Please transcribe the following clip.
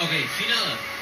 Ok, finale.